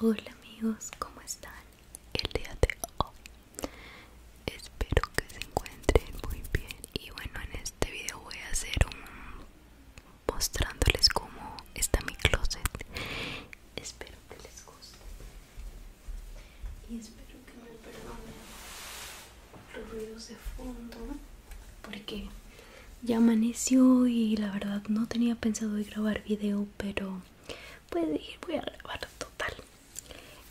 Hola amigos, ¿cómo están? El día de hoy espero que se encuentren muy bien. Y bueno en este video voy a hacer un mostrándoles cómo está mi closet. Espero que les guste. Y espero que me perdonen los ruidos de fondo porque ya amaneció y la verdad no tenía pensado de grabar video pero pues dije voy a grabar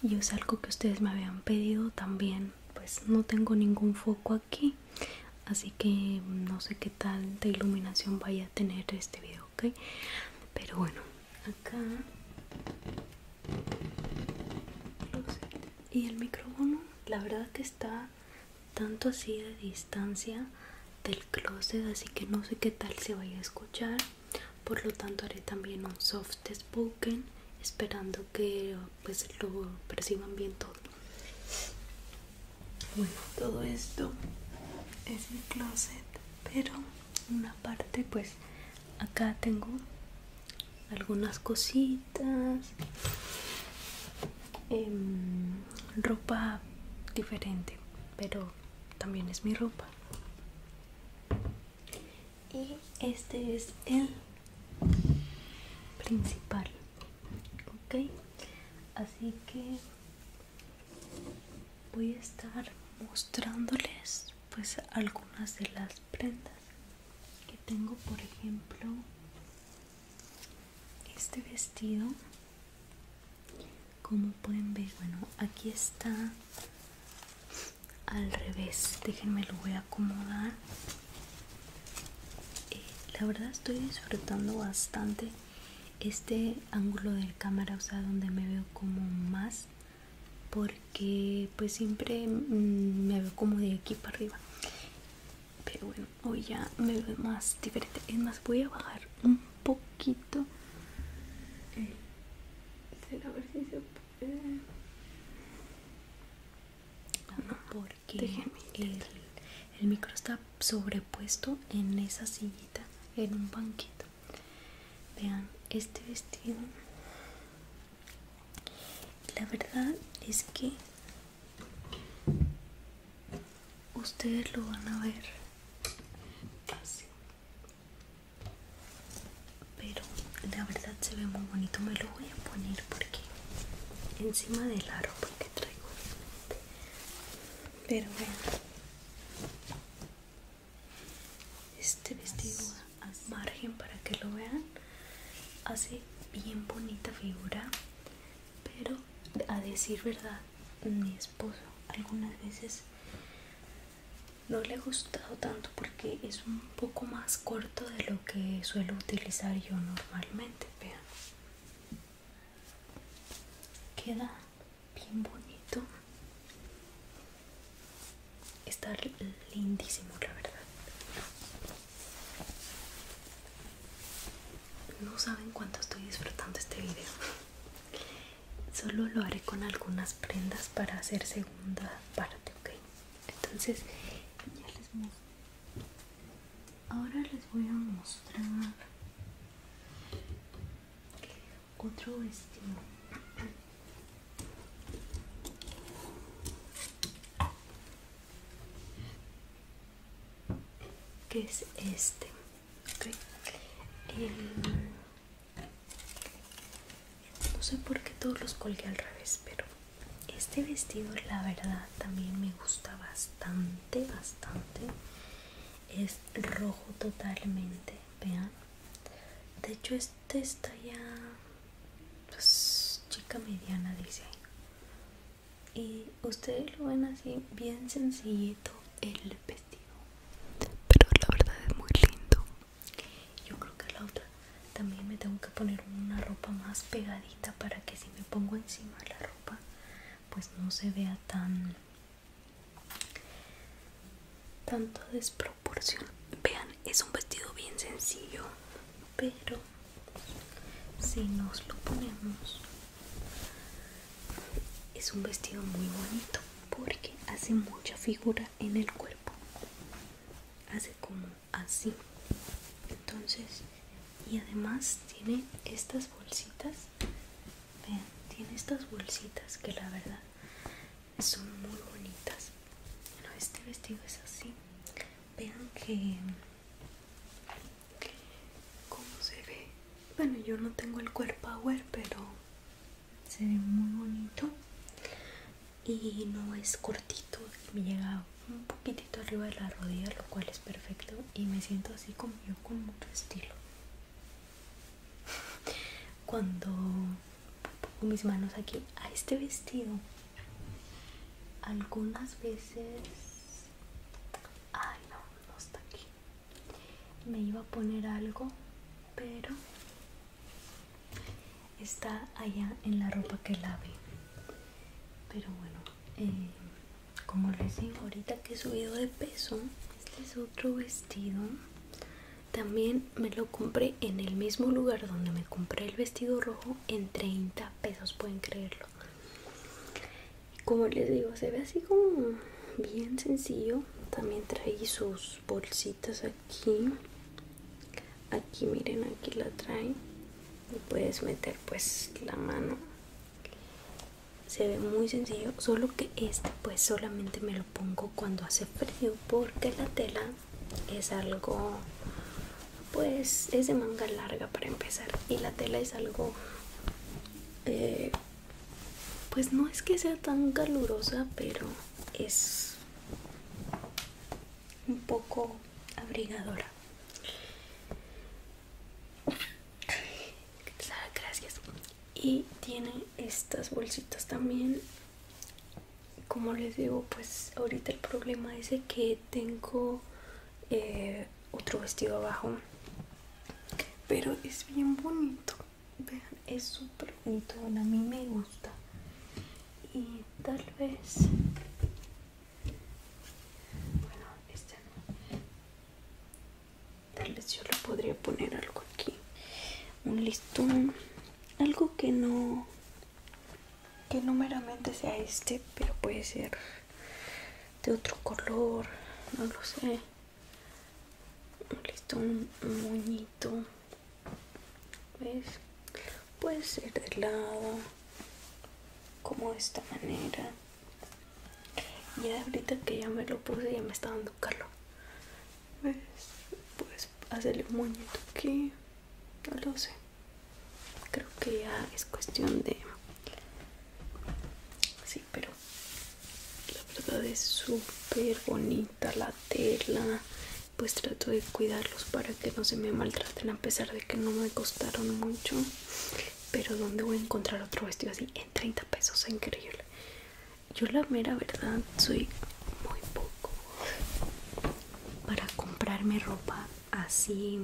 y es algo que ustedes me habían pedido también pues no tengo ningún foco aquí así que no sé qué tal de iluminación vaya a tener este video ok pero bueno acá. Y el micrófono la verdad que está tanto así de distancia del closet así que no sé qué tal se vaya a escuchar. Por lo tanto haré también un soft spoken esperando que pues lo perciban bien todo. Bueno todo esto es mi closet pero una parte pues acá tengo algunas cositas em, ropa diferente pero también es mi ropa. Y este es el principal ok. Así que voy a estar mostrándoles pues algunas de las prendas que tengo. Por ejemplo este vestido como pueden ver bueno aquí está al revés. Déjenme lo voy a acomodar. Eh, la verdad estoy disfrutando bastante este ángulo de cámara o sea donde me veo como más porque pues siempre mm, me veo como de aquí para arriba. Pero bueno hoy ya me veo más diferente. Es más voy a bajar un poquito. A ver si se puede. No, porque el, el micro está sobrepuesto en esa sillita en un banquito. Vean este vestido. La verdad es que ustedes lo van a ver pero la verdad se ve muy bonito. Me lo voy a poner porque encima de la ropa que traigo. Pero bueno este vestido a margen para que lo vean hace bien bonita figura pero a decir verdad mi esposo algunas veces no le ha gustado tanto porque es un poco más corto de lo que suelo utilizar yo normalmente vean. Queda bien bonito. Está lindísimo verdad no saben cuánto estoy disfrutando este video. Solo lo haré con algunas prendas para hacer segunda parte ok entonces ya les ahora les voy a mostrar otro vestido. Que es este okay. no sé por qué todos los colgué al revés pero este vestido la verdad también me gusta bastante bastante. Es rojo totalmente vean. De hecho este está ya pues chica mediana dice. Y ustedes lo ven así bien sencillito el vestido pero la verdad es muy lindo yo creo que la otra también me tengo que poner una ropa pegadita para que si me pongo encima la ropa pues no se vea tan tanto desproporción vean es un vestido bien sencillo pero si nos lo ponemos es un vestido muy bonito porque hace mucha figura en el cuerpo. Hace como así. Entonces y además tiene estas bolsitas. Vean tiene estas bolsitas que la verdad son muy bonitas. Bueno, este vestido es así. Vean que cómo se ve bueno yo no tengo el cuerpo power pero se ve muy bonito. Y no es cortito me llega un poquitito arriba de la rodilla lo cual es perfecto. Y me siento así como yo con mucho estilo cuando pongo mis manos aquí a este vestido algunas veces ay no no está aquí. Me iba a poner algo pero está allá en la ropa que lave pero bueno eh, como les digo ahorita que he subido de peso este es otro vestido también me lo compré en el mismo lugar donde me compré el vestido rojo en 30 pesos pueden creerlo. Como les digo se ve así como bien sencillo. También trae sus bolsitas aquí. Aquí miren aquí la trae. Y puedes meter pues la mano. Se ve muy sencillo solo que este pues solamente me lo pongo cuando hace frío porque la tela es algo pues es de manga larga para empezar. Y la tela es algo eh, pues no es que sea tan calurosa pero es un poco abrigadora. Gracias. Y tiene estas bolsitas también. Como les digo pues ahorita el problema es que tengo eh, otro vestido abajo pero es bien bonito. Vean es súper bonito. A mí me gusta. Y tal vez bueno este no. Tal vez yo le podría poner algo aquí. Un listón. Algo que no que no meramente sea este pero puede ser de otro color no lo sé. Un listón un ves puede ser de lado como de esta manera. Y ahorita que ya me lo puse ya me está dando calor. Ves puedes hacerle un moñito aquí. No lo sé. Creo que ya es cuestión de sí pero la verdad es súper bonita la tela pues trato de cuidarlos para que no se me maltraten a pesar de que no me costaron mucho. Pero donde voy a encontrar otro vestido así en 30 pesos increíble. Yo la mera verdad soy muy poco para comprarme ropa así.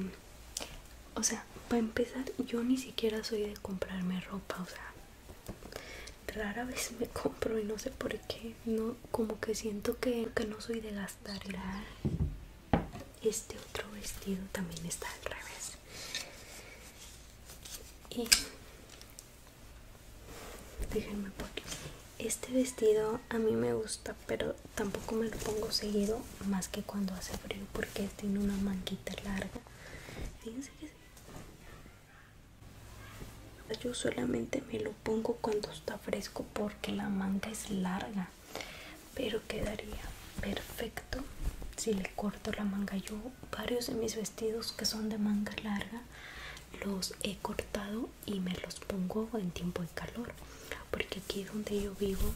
O sea para empezar yo ni siquiera soy de comprarme ropa o sea rara vez me compro y no sé por qué no como que siento que, que no soy de gastar este otro vestido también está al revés. Y déjenme poner este vestido a mí me gusta pero tampoco me lo pongo seguido más que cuando hace frío porque tiene una manguita larga. Fíjense que yo solamente me lo pongo cuando está fresco porque la manga es larga pero quedaría perfecto si le corto la manga. Yo varios de mis vestidos que son de manga larga los he cortado y me los pongo en tiempo de calor porque aquí donde yo vivo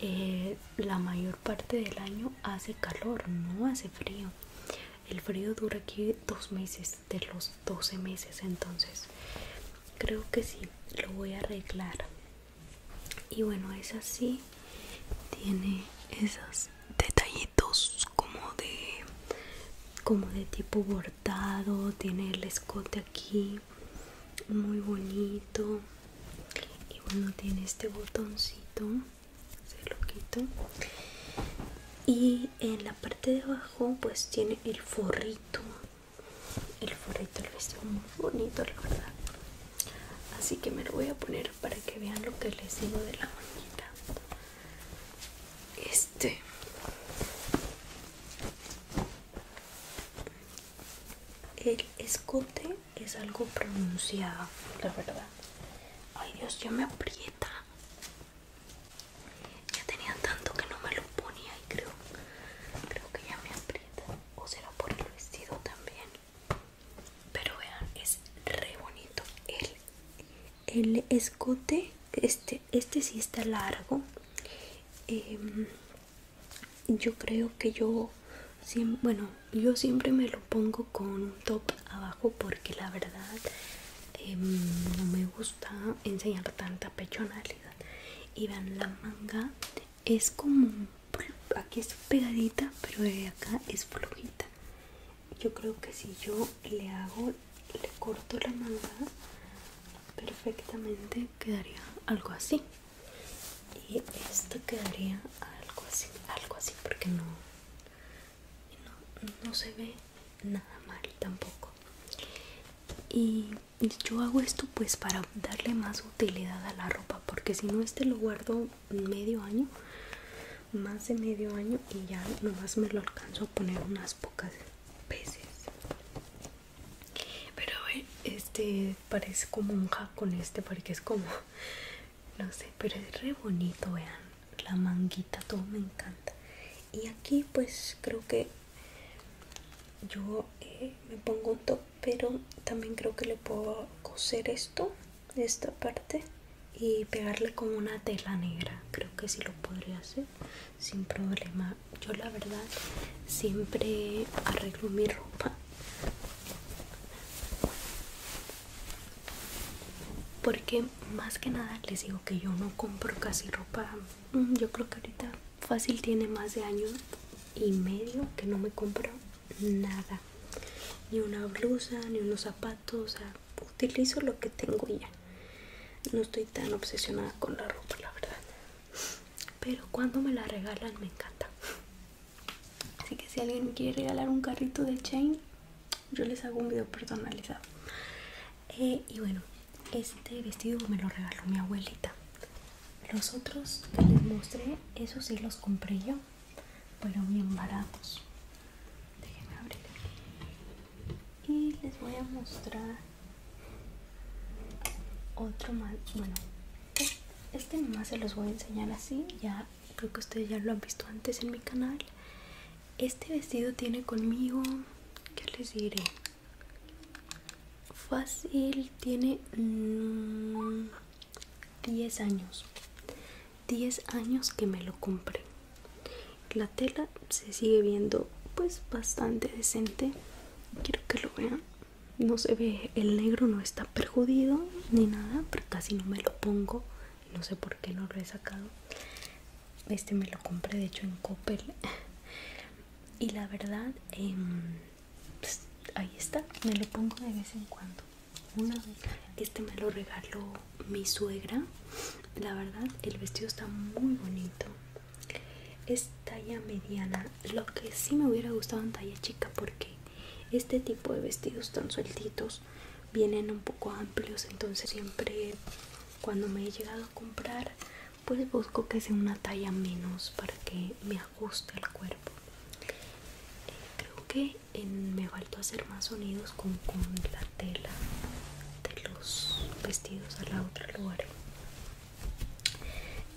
eh, la mayor parte del año hace calor no hace frío. El frío dura aquí dos meses de los 12 meses entonces creo que sí lo voy a arreglar. Y bueno es así tiene esos detallitos como de como de tipo bordado tiene el escote aquí muy bonito. Y bueno tiene este botoncito se lo quito. Y en la parte de abajo pues tiene el forrito. El forrito del vestido muy bonito la verdad. Así que me lo voy a poner para que vean lo que les digo de la manita escote es algo pronunciado, la verdad. Ay Dios, ya me aprieta. Ya tenía tanto que no me lo ponía y creo, creo que ya me aprieta. O será por el vestido también. Pero vean, es re bonito. El, el escote, este, este sí está largo. Em, yo creo que yo, bueno, yo siempre me lo pongo con un top porque la verdad em, no me gusta enseñar tanta pechonalidad. Y vean la manga es como aquí es pegadita pero de acá es flojita. Yo creo que si yo le hago le corto la manga perfectamente quedaría algo así. Y esto quedaría algo así algo así porque no no, se ve nada mal tampoco y yo hago esto pues para darle más utilidad a la ropa porque si no este lo guardo medio año más de medio año y ya nomás me lo alcanzo a poner unas pocas veces. Pero este parece como un con este porque es como no sé pero es re bonito vean la manguita todo me encanta. Y aquí pues creo que yo eh, me pongo un top pero también creo que le puedo coser esto esta parte y pegarle como una tela negra. Creo que sí lo podría hacer sin problema. Yo la verdad siempre arreglo mi ropa. Porque más que nada les digo que yo no compro casi ropa. Mm, yo creo que ahorita fácil tiene más de año y medio que no me compro nada. Ni una blusa ni unos zapatos o sea, utilizo lo que tengo ya. No estoy tan obsesionada con la ropa la verdad. Pero cuando me la regalan me encanta. Así que si alguien me quiere regalar un carrito de chain yo les hago un video personalizado. Eh, y bueno este vestido me lo regaló mi abuelita. Los otros que les mostré esos sí los compré yo. Pero bien baratos déjenme abrir y les voy a mostrar otro más bueno este nomás se los voy a enseñar así ya creo que ustedes ya lo han visto antes en mi canal. Este vestido tiene conmigo ¿qué les diré? fácil tiene 10 mm, años 10 años que me lo compré. La tela se sigue viendo pues bastante decente quiero que lo vean no se ve el negro no está perjudido ni nada pero casi no me lo pongo. No sé por qué no lo he sacado. Este me lo compré de hecho en Coppel. Y la verdad em, pues, ahí está. Me lo pongo de vez en cuando. Una vez. Este me lo regaló mi suegra. La verdad el vestido está muy bonito. Es talla mediana. Lo que sí me hubiera gustado en talla chica porque este tipo de vestidos tan sueltitos vienen un poco amplios entonces siempre cuando me he llegado a comprar pues busco que sea una talla menos para que me ajuste el cuerpo. Eh, creo que me faltó hacer más sonidos con, con la tela de los vestidos a la otra lugar.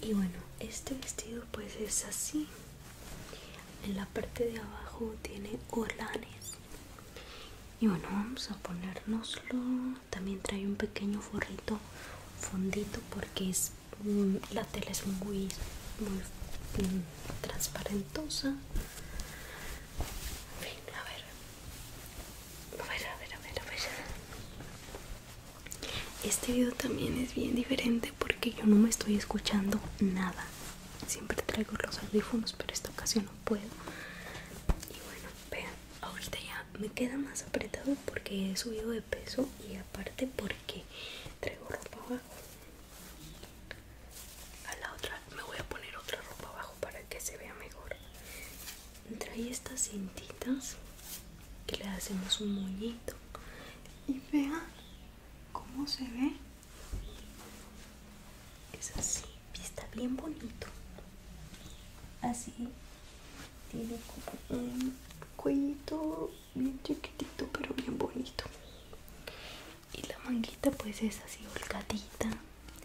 Y bueno este vestido pues es así. En la parte de abajo tiene olanes y bueno vamos a ponérnoslo. También trae un pequeño forrito fondito porque es la tela es muy muy mm, transparentosa. A ver. A ver a ver a ver a ver. Este video también es bien diferente porque yo no me estoy escuchando nada. Siempre traigo los audífonos pero esta ocasión no puedo y bueno vean ahorita ya me queda más apretado porque he subido de peso y aparte porque traigo ropa abajo. A la otra me voy a poner otra ropa abajo para que se vea mejor. Trae estas cintitas que le hacemos un moñito. Y vean cómo se ve. Es así está bien bonito. Así tiene como un cuellito bien chiquitito pero bien bonito. Y la manguita pues es así holgadita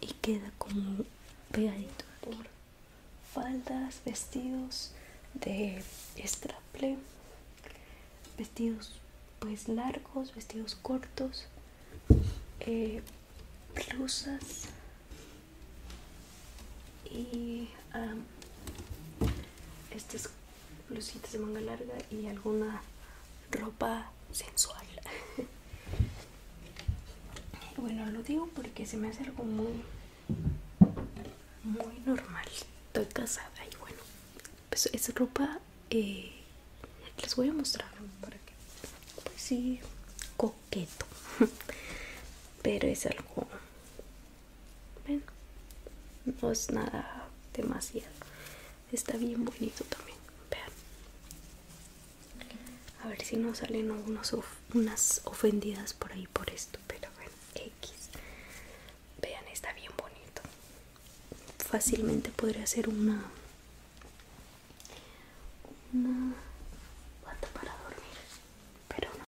y queda como pegadito por faldas vestidos de straple vestidos pues largos vestidos cortos eh, blusas y estas blusitas de manga larga y alguna ropa sensual. Bueno lo digo porque se me hace algo muy muy normal. Estoy casada y bueno pues es ropa eh, les voy a mostrar para que pues sí coqueto. Pero es algo ven no es nada demasiado. Está bien bonito también a ver si no salen unos unas ofendidas por ahí por esto pero bueno x. Vean está bien bonito. Fácilmente podría ser una